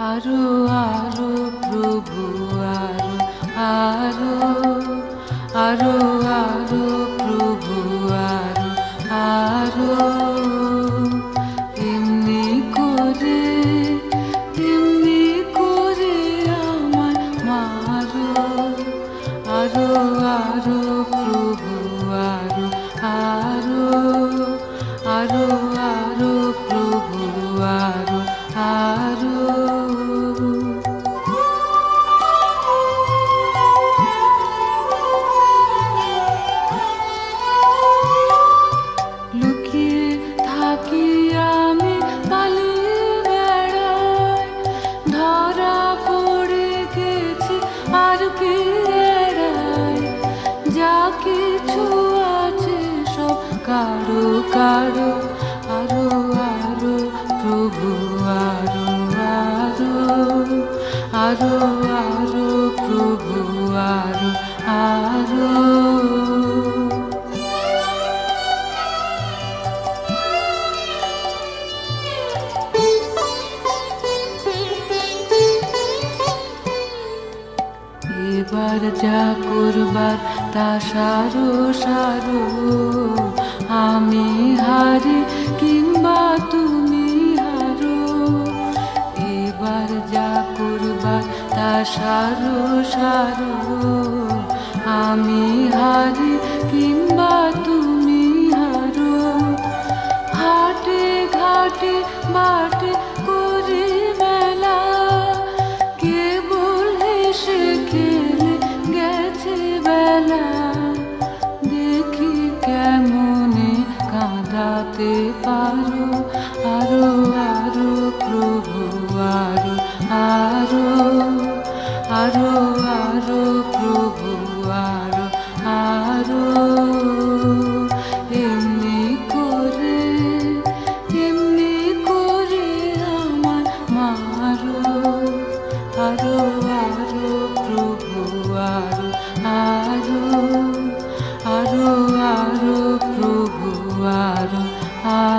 আরও আরও প্রভু আরও আরও আরও কিছু আছে সব। কারও কারও, আরও আরও, প্রভু, আরও আরও আরও আরও, প্রভু, আরও আরও। এবার যা করবার তা সারু সারু। আমি হারি কিংবা তুমি হারো। এবার যা করবার তা সারু সারু। আমি হারি বাড়াতে পারো। আরও আরও, প্রভু, আরও আরও আরও আরও, প্রভু, আরও আরও। এমনি করে এমনি করে আমার মারো। আরও আরও, প্রভু, আরও আরও আরও আরও, প্রভু, আরও Uh,